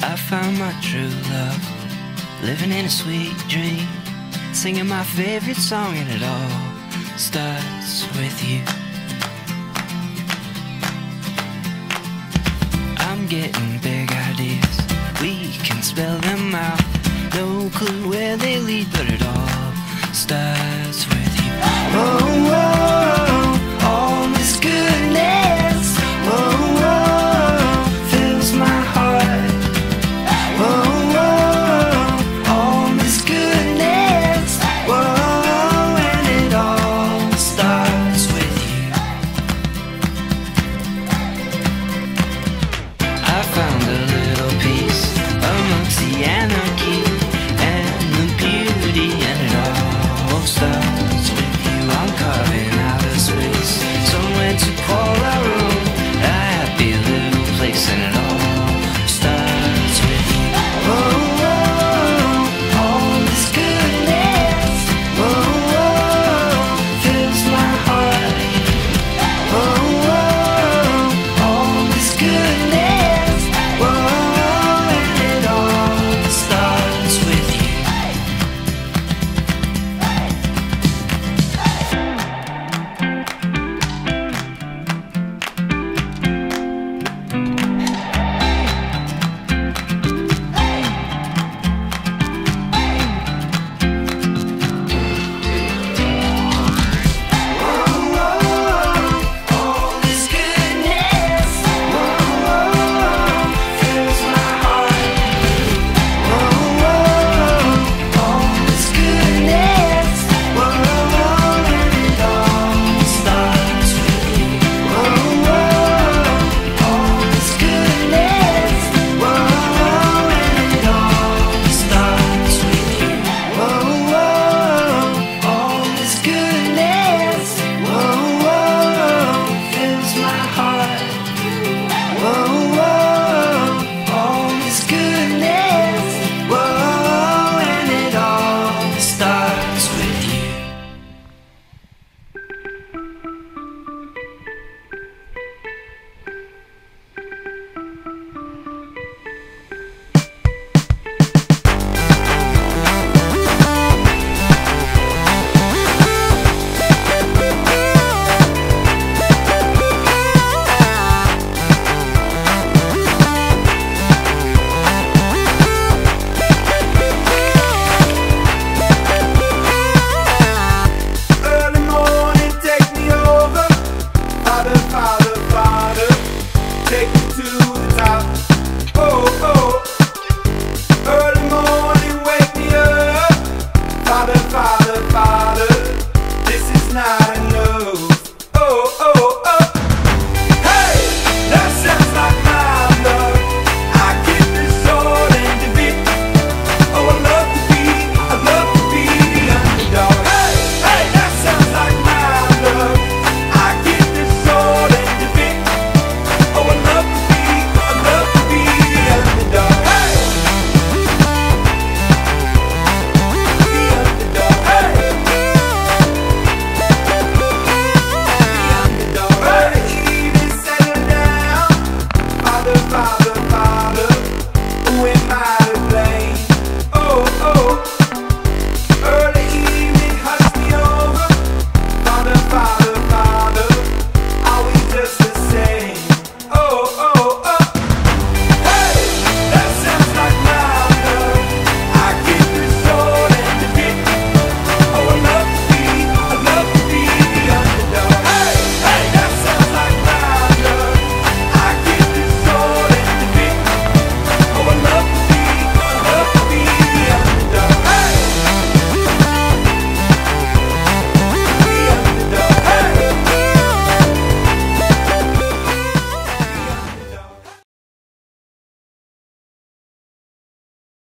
I found my true love, living in a sweet dream, singing my favorite song, and it all starts with you. I'm getting big ideas, we can spell them out. No clue where they lead, but it all starts with you. Oh, oh.